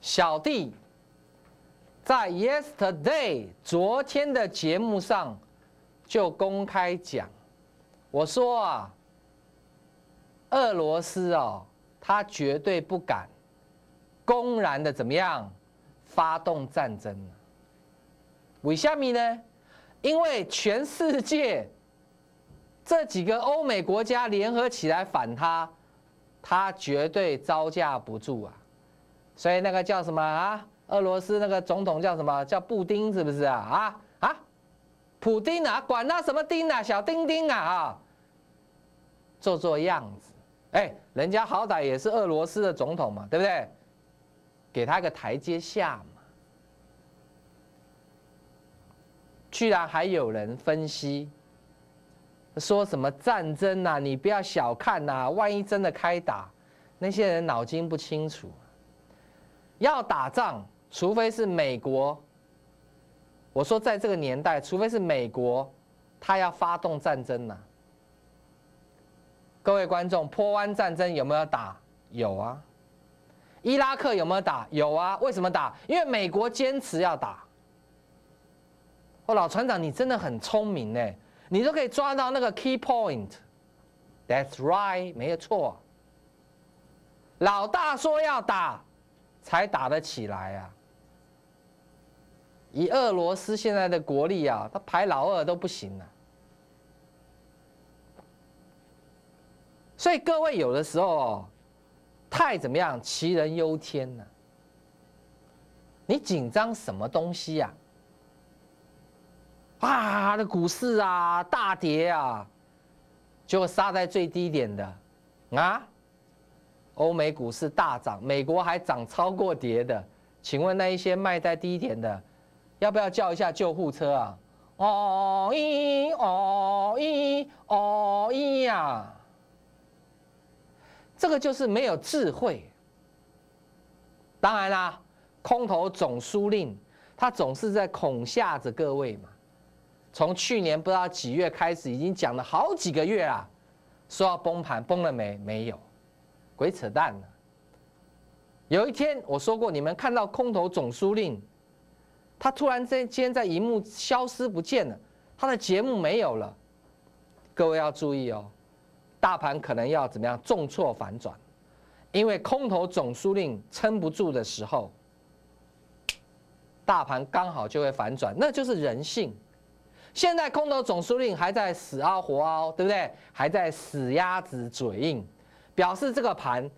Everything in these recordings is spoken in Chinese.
小弟在 yesterday 昨天的节目上就公开讲，我说啊，俄罗斯哦，他绝对不敢公然的怎么样发动战争为什么呢？因为全世界这几个欧美国家联合起来反他，他绝对招架不住啊！所以那个叫什么啊？俄罗斯那个总统叫什么叫布丁？是不是啊？啊啊，普丁啊，管他什么丁啊，小丁丁啊啊，做做样子。哎，人家好歹也是俄罗斯的总统嘛，对不对？给他个台阶下嘛。居然还有人分析，说什么战争呐？你不要小看呐，万一真的开打，那些人脑筋不清楚。要打仗，除非是美国。我说在这个年代，除非是美国，他要发动战争呐。各位观众，波湾战争有没有打？有啊。伊拉克有没有打？有啊。为什么打？因为美国坚持要打。哦老船长，你真的很聪明呢，你都可以抓到那个 key point。That's right，没有错。老大说要打，才打得起来啊。以俄罗斯现在的国力啊，他排老二都不行了。所以各位有的时候太怎么样，杞人忧天了。你紧张什么东西呀？啊，那股市啊大跌啊，就杀在最低点的啊。欧美股市大涨，美国还涨超过跌的。请问那一些卖在低点的，要不要叫一下救护车啊？哦咦哦咦哦咦呀！这个就是没有智慧。当然啦，空头总司令他总是在恐吓着各位嘛。从去年不知道几月开始，已经讲了好几个月啊，说要崩盘，崩了没？没有，鬼扯淡。有一天我说过，你们看到空头总司令，他突然间今天在荧幕消失不见了，他的节目没有了。各位要注意哦，大盘可能要怎么样重挫反转，因为空头总司令撑不住的时候，大盘刚好就会反转，那就是人性。现在空头总司令还在死凹活凹，对不对？还在死鸭子嘴硬，表示这个盘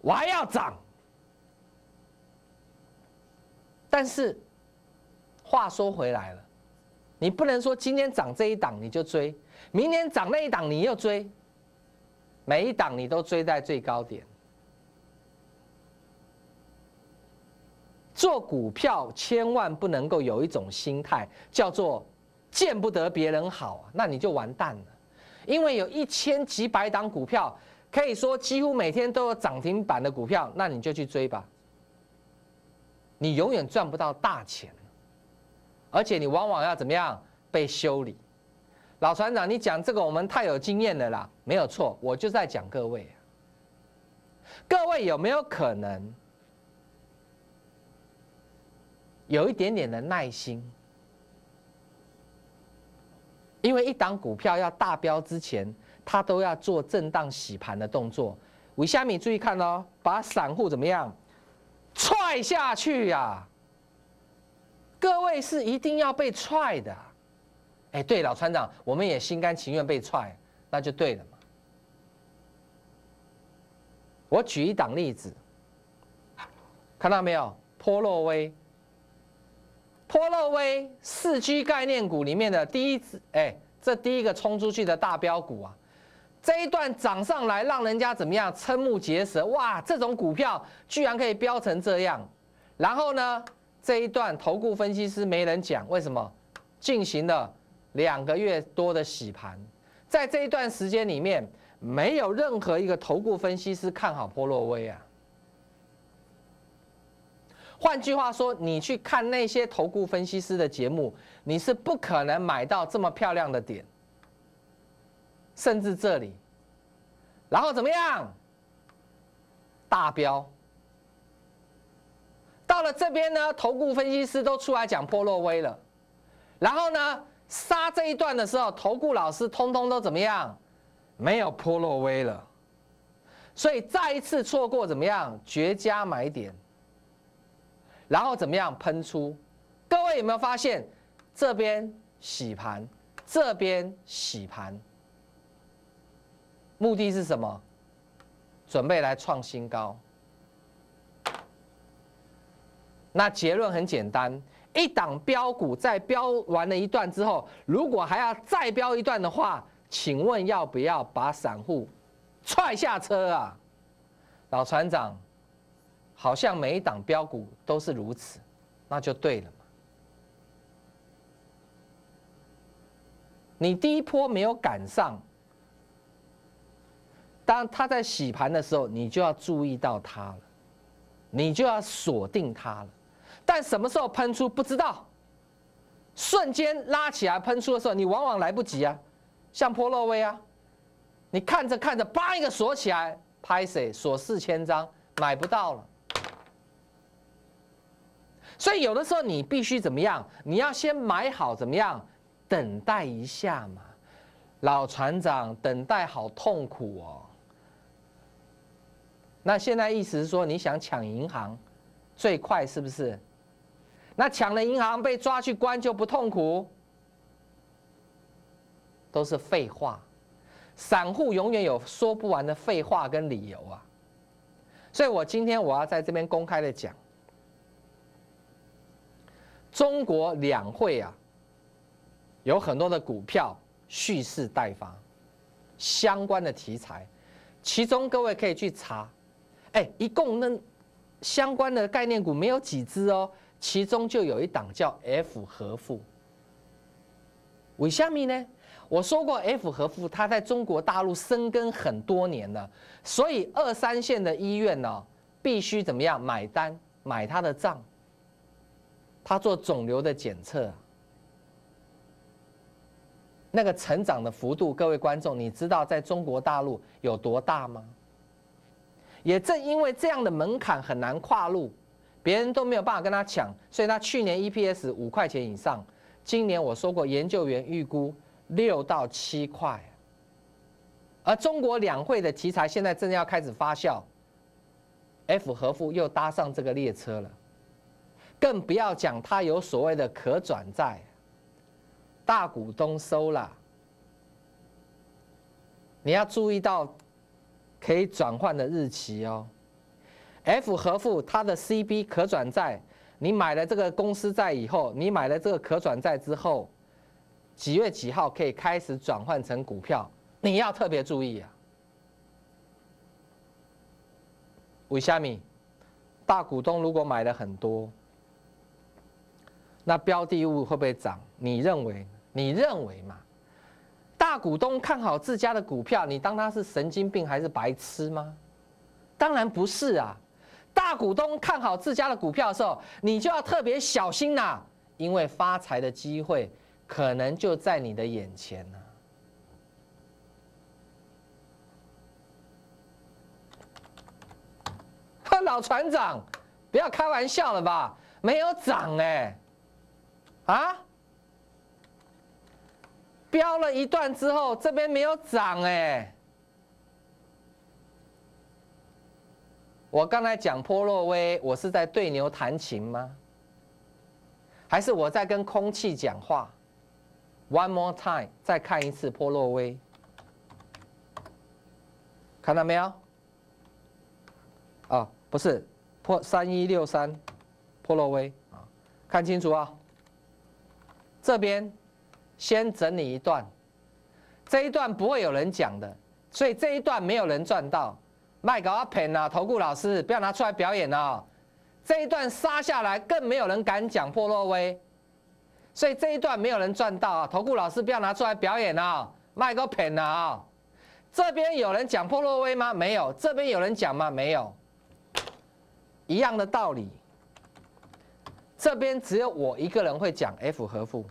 我还要涨。但是话说回来了，你不能说今天涨这一档你就追，明天涨那一档你又追，每一档你都追在最高点。做股票千万不能够有一种心态叫做。见不得别人好，那你就完蛋了。因为有一千几百档股票，可以说几乎每天都有涨停板的股票，那你就去追吧。你永远赚不到大钱，而且你往往要怎么样被修理。老船长，你讲这个我们太有经验了啦，没有错，我就在讲各位。各位有没有可能有一点点的耐心？因为一档股票要大标之前，它都要做震荡洗盘的动作。尾虾米注意看哦，把散户怎么样踹下去呀？各位是一定要被踹的。哎，对，老船长，我们也心甘情愿被踹，那就对了嘛。我举一档例子，看到没有？波洛威。波洛威四 G 概念股里面的第一次，哎，这第一个冲出去的大标股啊，这一段涨上来，让人家怎么样瞠目结舌？哇，这种股票居然可以飙成这样！然后呢，这一段投顾分析师没人讲，为什么？进行了两个月多的洗盘，在这一段时间里面，没有任何一个投顾分析师看好波洛威啊。换句话说，你去看那些投顾分析师的节目，你是不可能买到这么漂亮的点，甚至这里，然后怎么样？大标，到了这边呢，投顾分析师都出来讲波洛威了，然后呢，杀这一段的时候，投顾老师通通都怎么样？没有波洛威了，所以再一次错过怎么样？绝佳买点，然后怎么样喷出？各位有没有发现，这边洗盘，这边洗盘，目的是什么？准备来创新高。那结论很简单，一档标股在标完了一段之后，如果还要再标一段的话，请问要不要把散户踹下车啊？老船长，好像每一档标股都是如此，那就对了嘛。你第一波没有赶上，当他在洗盘的时候，你就要注意到它了，你就要锁定它了。但什么时候喷出不知道，瞬间拉起来喷出的时候，你往往来不及啊，像波洛威啊，你看着看着，叭一个锁起来，拍谁锁四千张，买不到了。所以有的时候你必须怎么样？你要先买好怎么样？等待一下嘛，老船长，等待好痛苦哦。那现在意思是说，你想抢银行，最快是不是？那抢了银行被抓去关就不痛苦，都是废话。散户永远有说不完的废话跟理由啊，所以我今天我要在这边公开的讲，中国两会啊，有很多的股票蓄势待发，相关的题材，其中各位可以去查，哎，一共那相关的概念股没有几只哦。其中就有一档叫 F 和富，为虾米呢？我说过 F 和富，它在中国大陆生根很多年了，所以二三线的医院呢，必须怎么样买单买它的账？他做肿瘤的检测，那个成长的幅度，各位观众，你知道在中国大陆有多大吗？也正因为这样的门槛很难跨入。别人都没有办法跟他抢，所以他去年 EPS 五块钱以上，今年我说过研究员预估六到七块，而中国两会的题材现在正要开始发酵，F 和富又搭上这个列车了，更不要讲它有所谓的可转债，大股东收了，你要注意到可以转换的日期哦。F 和富它的 CB 可转债，你买了这个公司债以后，你买了这个可转债之后，几月几号可以开始转换成股票？你要特别注意啊！五虾米？大股东如果买了很多，那标的物会不会涨？你认为？你认为嘛？大股东看好自家的股票，你当他是神经病还是白痴吗？当然不是啊！大股东看好自家的股票的时候，你就要特别小心呐，因为发财的机会可能就在你的眼前呢。老船长，不要开玩笑了吧？没有涨哎，啊，飙了一段之后，这边没有涨哎。我刚才讲波洛威，我是在对牛弹琴吗？还是我在跟空气讲话？One more time，再看一次波洛威，看到没有？啊，不是，破三一六三，波洛威啊，看清楚啊！这边先整理一段，这一段不会有人讲的，所以这一段没有人赚到。卖搞阿骗呐！投顾老师不要拿出来表演哦。这一段杀下来，更没有人敢讲破洛威，所以这一段没有人赚到啊！投顾老师不要拿出来表演哦，卖个骗呐！这边有人讲破洛威吗？没有。这边有人讲吗？没有。一样的道理。这边只有我一个人会讲 F 和富。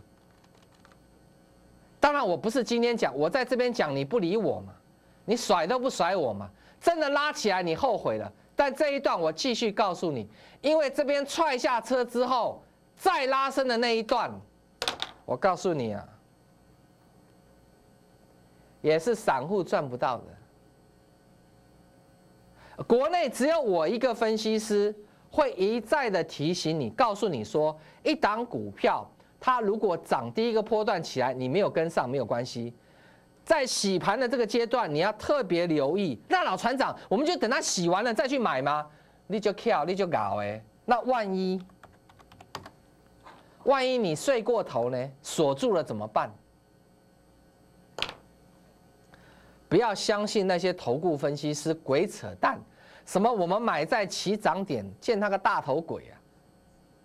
当然我不是今天讲，我在这边讲你不理我嘛，你甩都不甩我嘛。真的拉起来，你后悔了。但这一段我继续告诉你，因为这边踹下车之后，再拉升的那一段，我告诉你啊，也是散户赚不到的。国内只有我一个分析师会一再的提醒你，告诉你说，一档股票它如果涨第一个波段起来，你没有跟上没有关系，在洗盘的这个阶段，你要特别留意。那老船长，我们就等它洗完了再去买吗？你就跳，你就搞哎，那万一万一你睡过头呢，锁住了怎么办？不要相信那些投顾分析师鬼扯淡，什么我们买在起涨点，见他个大头鬼啊！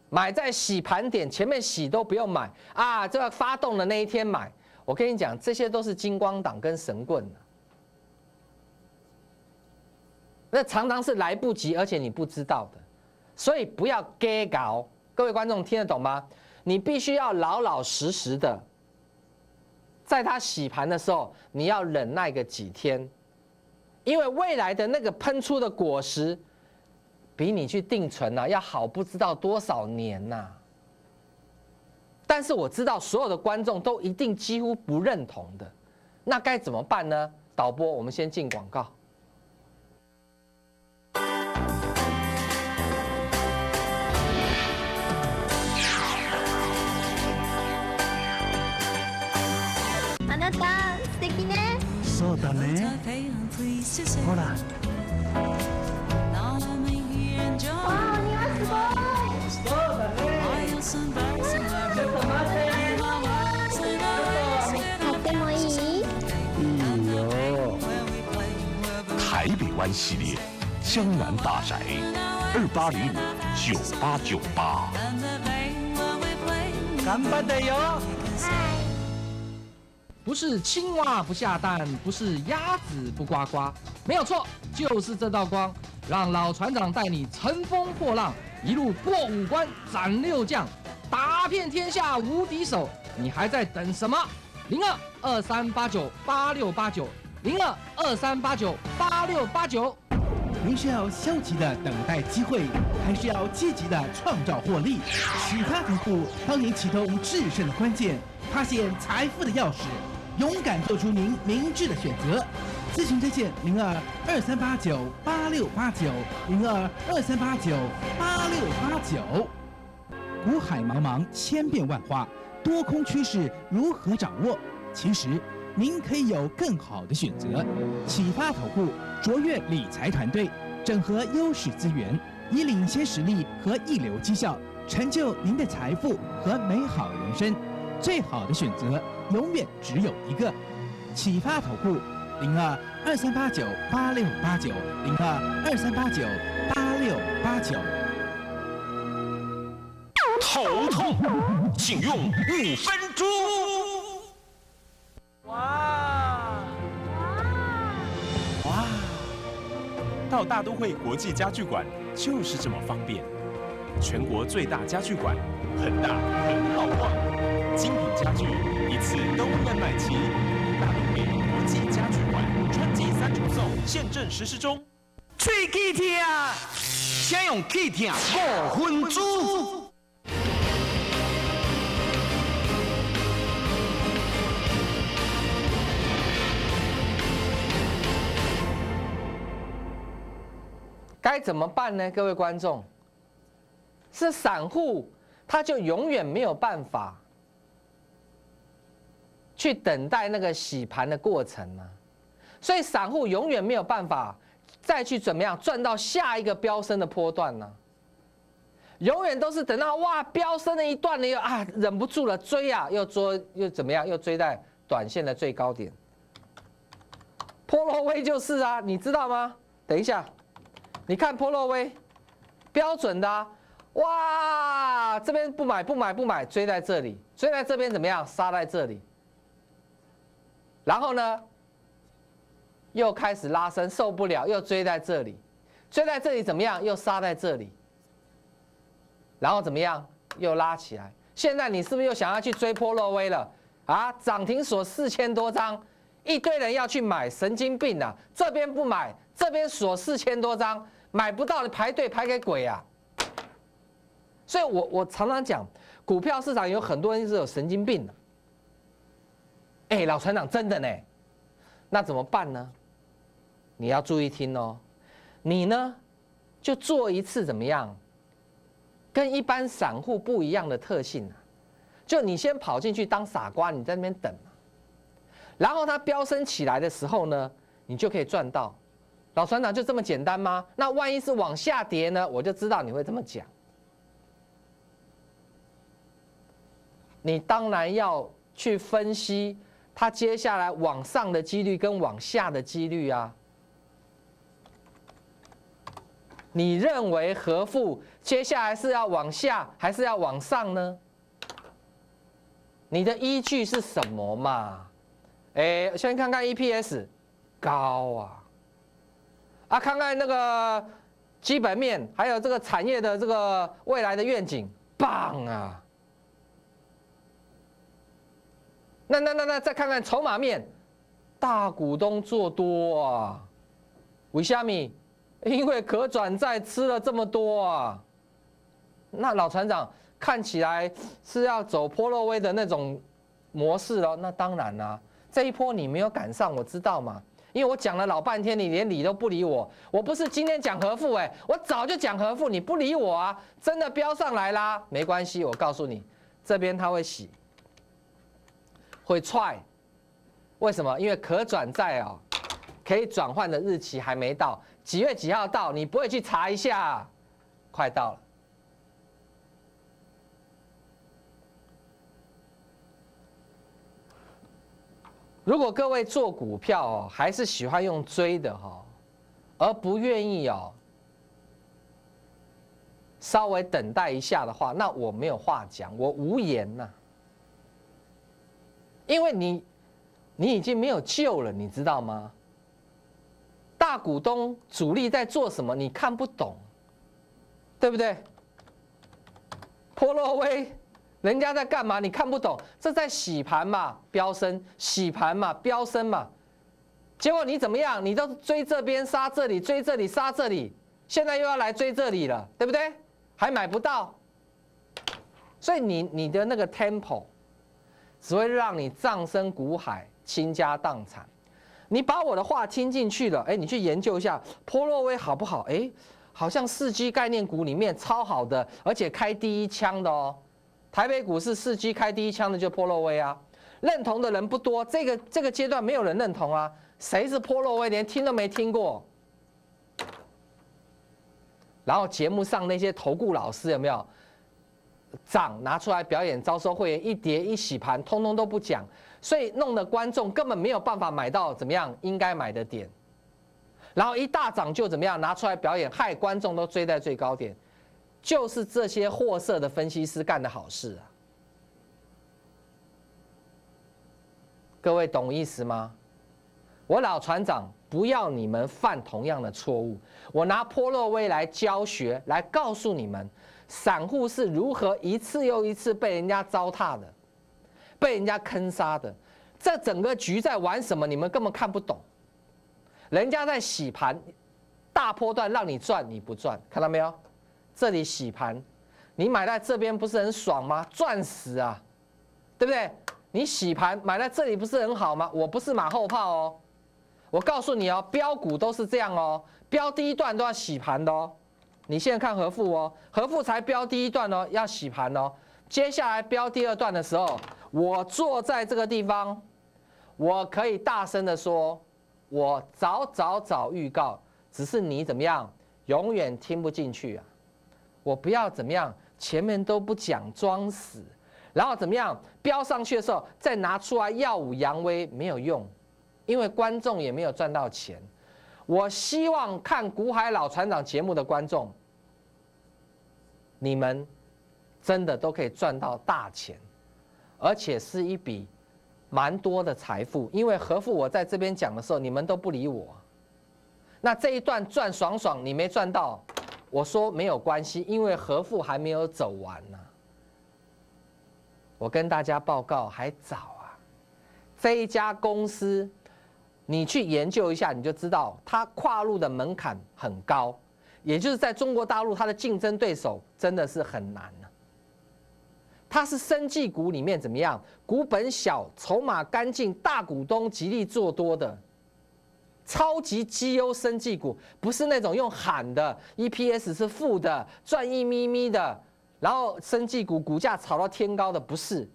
买在洗盘点，前面洗都不用买啊，这个发动的那一天买。我跟你讲，这些都是金光党跟神棍那常常是来不及，而且你不知道的，所以不要 g 搞。各位观众听得懂吗？你必须要老老实实的。在它洗盘的时候，你要忍耐个几天，因为未来的那个喷出的果实，比你去定存呐要好不知道多少年呐。但是我知道所有的观众都一定几乎不认同的，那该怎么办呢？导播，我们先进广告。そうだねほら 台北湾系列，江南大宅，二八零五九八九八。頑張ってよ不是青蛙不下蛋，不是鸭子不呱呱，没有错，就是这道光， 让老船长带你乘风破浪，一路过五关斩六将，打遍天下无敌手。你还在等什么？零二二三八九八六八九，零二二三八九八六八九。您是要消极的等待机会，还是要积极的创造获利？启发投顾帮您启动制胜的关键，发现财富的钥匙。勇敢做出您明智的选择，咨询热线零二二三八九八六八九零二二三八九八六八九。股海茫茫，千变万化，多空趋势如何掌握？其实您可以有更好的选择。启发投顾卓越理财团队，整合优势资源，以领先实力和一流绩效，成就您的财富和美好人生。最好的选择。永远只有一个，启发投顾零二二三八九八六八九零二二三八九八六八九。头痛，请用五分钟。哇哇！到大都会国际家具馆就是这么方便，全国最大家具馆，很大很好逛，精品家具一次都能买齐。大都会国际家具现正实施中。喙齿痛，请用齿痛五分钟。该怎么办呢？各位观众，是散户，他就永远没有办法去等待那个洗盘的过程呢？所以散户永远没有办法再去怎么样赚到下一个飙升的波段呢？永远都是等到哇飙升了一段了又啊忍不住了追啊又追又怎么样又追在短线的最高点，波罗威就是啊，你知道吗？等一下。你看波洛威，标准的，哇，这边不买不买不买，追在这里，追在这边怎么样？杀在这里，然后呢，又开始拉升，受不了，又追在这里，追在这里怎么样？又杀在这里，然后怎么样？又拉起来。现在你是不是又想要去追波洛威了？啊，涨停锁四千多张，一堆人要去买，神经病啊！这边不买。这边锁四千多张，买不到的排队排给鬼啊！所以我我常常讲，股票市场有很多人是有神经病的。哎，老船长真的呢，那怎么办呢？你要注意听哦，你呢就做一次怎么样？跟一般散户不一样的特性啊，就你先跑进去当傻瓜，你在那边等然后它飙升起来的时候呢，你就可以赚到。老船长就这么简单吗？那万一是往下跌呢？我就知道你会这么讲。你当然要去分析它接下来往上的几率跟往下的几率啊。你认为和富接下来是要往下还是要往上呢？你的依据是什么嘛？哎，先看看 EPS 高啊，啊，看看那个基本面，还有这个产业的这个未来的愿景，棒啊！那那那那再看看筹码面，大股东做多啊，为虾米？因为可转债吃了这么多啊，那老船长看起来是要走波洛威的那种模式了。那当然啦，这一波你没有赶上，我知道嘛。因为我讲了老半天，你连理都不理我。我不是今天讲和富哎，我早就讲和富，你不理我啊。真的飙上来啦，没关系，我告诉你，这边它会洗，会踹。为什么？因为可转债啊，可以转换的日期还没到。几月几号到？你不会去查一下？快到了。如果各位做股票哦，还是喜欢用追的哈，而不愿意哦，稍微等待一下的话，那我没有话讲，我无言呐。因为你，你已经没有救了，你知道吗？大股东主力在做什么？你看不懂，对不对？波洛威，人家在干嘛？你看不懂，这在洗盘嘛，飙升，洗盘嘛，飙升嘛。结果你怎么样？你都追这边杀这里，追这里杀这里，现在又要来追这里了，对不对？还买不到，所以你你的那个 tempo 只会让你葬身股海，倾家荡产。你把我的话听进去了，哎，你去研究一下波洛威好不好？哎，好像四 G 概念股里面超好的，而且开第一枪的哦。台北股市四 G 开第一枪的就波洛威啊，认同的人不多，这个这个阶段没有人认同啊。谁是波洛威？连听都没听过。然后节目上那些投顾老师有没有涨拿出来表演招收会员一跌一洗盘，通通都不讲。所以弄得观众根本没有办法买到怎么样应该买的点，然后一大涨就怎么样拿出来表演，害观众都追在最高点，就是这些货色的分析师干的好事啊！各位懂意思吗？我老船长不要你们犯同样的错误，我拿波洛威来教学，来告诉你们，散户是如何一次又一次被人家糟蹋的。被人家坑杀的，这整个局在玩什么？你们根本看不懂。人家在洗盘，大波段让你赚，你不赚，看到没有？这里洗盘，你买在这边不是很爽吗？赚死啊，对不对？你洗盘买在这里不是很好吗？我不是马后炮哦，我告诉你哦，标股都是这样哦，标第一段都要洗盘的哦。你现在看和富哦，和富才标第一段哦，要洗盘哦。接下来标第二段的时候。我坐在这个地方，我可以大声的说，我早早早预告，只是你怎么样，永远听不进去啊！我不要怎么样，前面都不讲装死，然后怎么样飙上去的时候再拿出来耀武扬威没有用，因为观众也没有赚到钱。我希望看《古海老船长》节目的观众，你们真的都可以赚到大钱。而且是一笔蛮多的财富，因为和富我在这边讲的时候，你们都不理我。那这一段赚爽爽，你没赚到，我说没有关系，因为和富还没有走完呢。我跟大家报告还早啊，这一家公司你去研究一下，你就知道它跨入的门槛很高，也就是在中国大陆，它的竞争对手真的是很难。它是生技股里面怎么样？股本小、筹码干净、大股东极力做多的超级绩优生技股，不是那种用喊的 EPS 是负的、赚一咪咪的，然后生技股股价炒到天高的，不是，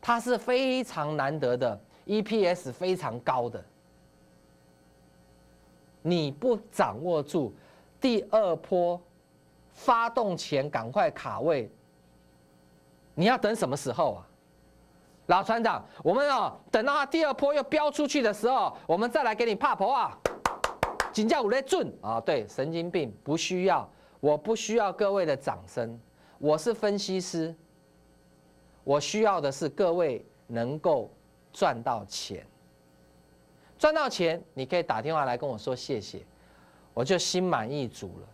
它是非常难得的 EPS 非常高的。你不掌握住第二波发动前赶快卡位，你要等什么时候啊？老船长，我们哦等到它第二波又飙出去的时候，我们再来给你怕婆啊！请教五雷准啊，对，神经病不需要，我不需要各位的掌声，我是分析师，我需要的是各位能够赚到钱。赚到钱，你可以打电话来跟我说谢谢，我就心满意足了。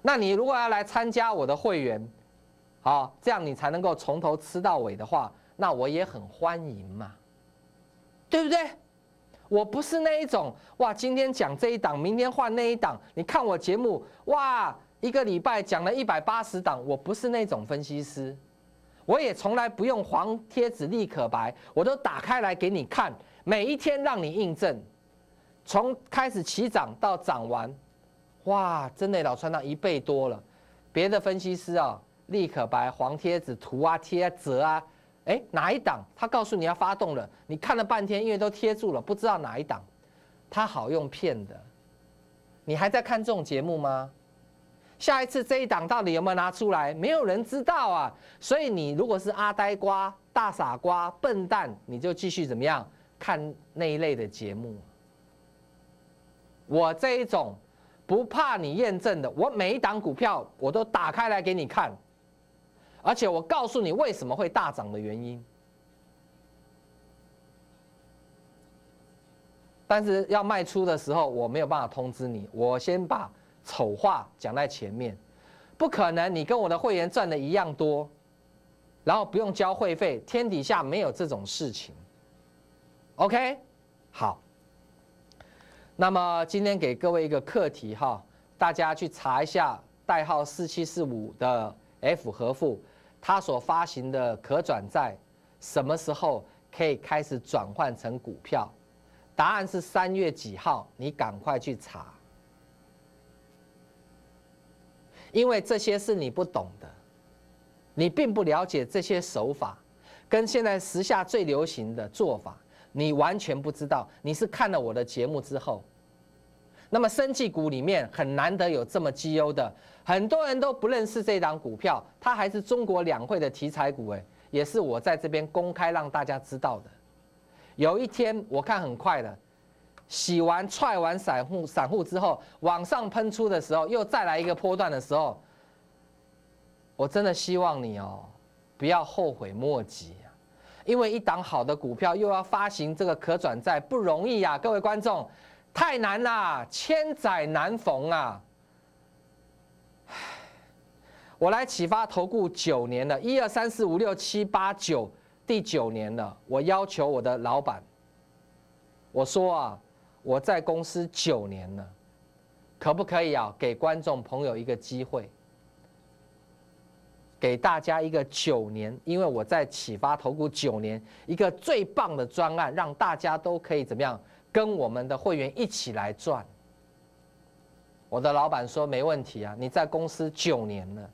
那你如果要来参加我的会员，好，这样你才能够从头吃到尾的话，那我也很欢迎嘛，对不对？我不是那一种哇，今天讲这一档，明天换那一档。你看我节目哇，一个礼拜讲了一百八十档，我不是那种分析师，我也从来不用黄贴纸立可白，我都打开来给你看。每一天让你印证，从开始起涨到涨完，哇，真的老穿到一倍多了。别的分析师啊，立可白黄贴纸图啊贴折啊，哎哪一档？他告诉你要发动了，你看了半天，因为都贴住了，不知道哪一档。他好用骗的，你还在看这种节目吗？下一次这一档到底有没有拿出来？没有人知道啊。所以你如果是阿呆瓜、大傻瓜、笨蛋，你就继续怎么样？看那一类的节目，我这一种不怕你验证的，我每一档股票我都打开来给你看，而且我告诉你为什么会大涨的原因。但是要卖出的时候，我没有办法通知你，我先把丑话讲在前面，不可能你跟我的会员赚的一样多，然后不用交会费，天底下没有这种事情。OK，好。那么今天给各位一个课题哈，大家去查一下代号四七四五的 F 和富，它所发行的可转债什么时候可以开始转换成股票？答案是三月几号？你赶快去查，因为这些是你不懂的，你并不了解这些手法，跟现在时下最流行的做法。你完全不知道，你是看了我的节目之后，那么生技股里面很难得有这么绩优的，很多人都不认识这档股票，它还是中国两会的题材股，哎，也是我在这边公开让大家知道的。有一天我看很快的，洗完踹完散户散户之后，往上喷出的时候，又再来一个波段的时候，我真的希望你哦，不要后悔莫及。因为一档好的股票又要发行这个可转债不容易呀，各位观众，太难啦，千载难逢啊！我来启发投顾九年了，一二三四五六七八九，第九年了。我要求我的老板，我说啊，我在公司九年了，可不可以啊，给观众朋友一个机会？给大家一个九年，因为我在启发投顾九年，一个最棒的专案，让大家都可以怎么样跟我们的会员一起来赚。我的老板说没问题啊，你在公司九年了，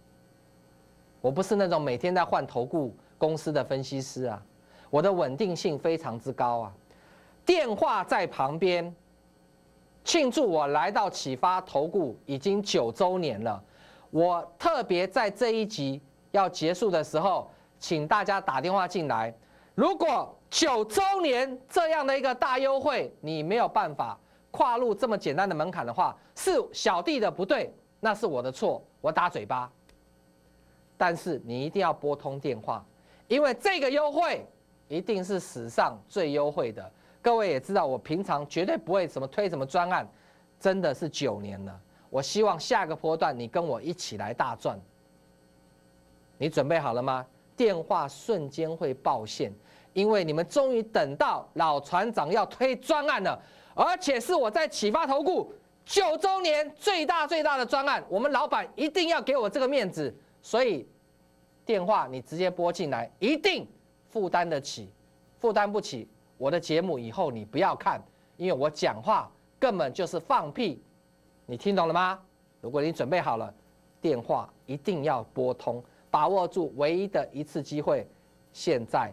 我不是那种每天在换投顾公司的分析师啊，我的稳定性非常之高啊。电话在旁边，庆祝我来到启发投顾已经九周年了，我特别在这一集。要结束的时候，请大家打电话进来。如果九周年这样的一个大优惠，你没有办法跨入这么简单的门槛的话，是小弟的不对，那是我的错，我打嘴巴。但是你一定要拨通电话，因为这个优惠一定是史上最优惠的。各位也知道，我平常绝对不会什么推什么专案，真的是九年了。我希望下个波段你跟我一起来大赚。你准备好了吗？电话瞬间会爆线，因为你们终于等到老船长要推专案了，而且是我在启发投顾九周年最大最大的专案，我们老板一定要给我这个面子，所以电话你直接拨进来，一定负担得起，负担不起，我的节目以后你不要看，因为我讲话根本就是放屁，你听懂了吗？如果你准备好了，电话一定要拨通，把握住唯一的一次机会，现在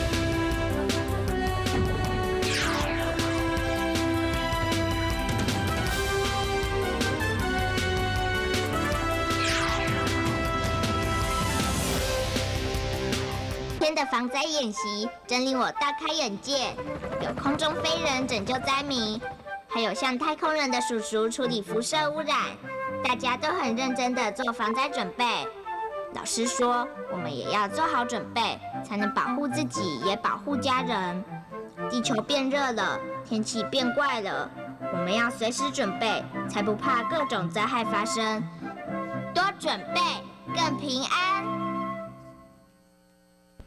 灾演习真令我大开眼界，有空中飞人拯救灾民，还有像太空人的叔叔处理辐射污染，大家都很认真的做防灾准备。老师说，我们也要做好准备，才能保护自己，也保护家人。地球变热了，天气变怪了，我们要随时准备，才不怕各种灾害发生。多准备，更平安。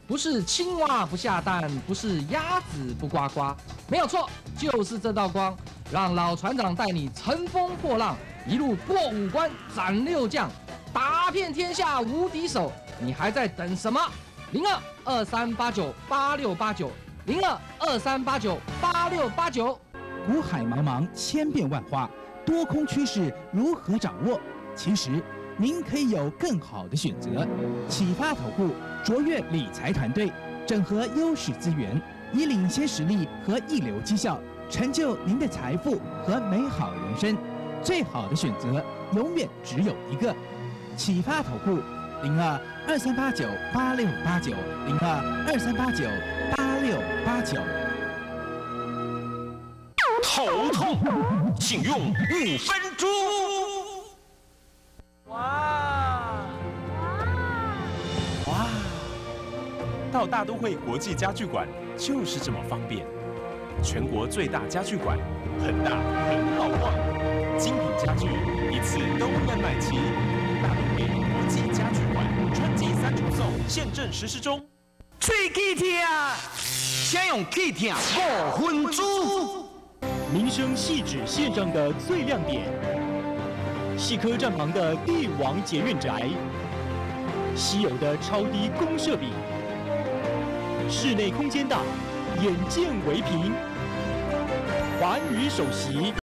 不是青蛙不下蛋，不是鸭子不呱呱，没有错，就是这道光，让老船长带你乘风破浪，一路过五关斩六将，打遍天下无敌手。你还在等什么？零二二三八九八六八九，零二二三八九八六八九。股海茫茫，千变万化，多空趋势如何掌握？其实您可以有更好的选择。启发投顾卓越理财团队，整合优势资源，以领先实力和一流绩效，成就您的财富和美好人生。最好的选择永远只有一个。启发投顾零二二三八九八六八九零二二三八九八六八九。头痛，请用五分钟。到大都会国际家具馆就是这么方便，全国最大家具馆，很大很好逛，精品家具一次都能买齐。大都会国际家具馆春季三重送现正实施中。喙齿痛，请用齿痛五分猪。民生细致线上的最亮点，细科站旁的帝王捷运宅，稀有的超低公设比，室内空间大，眼见为凭，寰宇首席。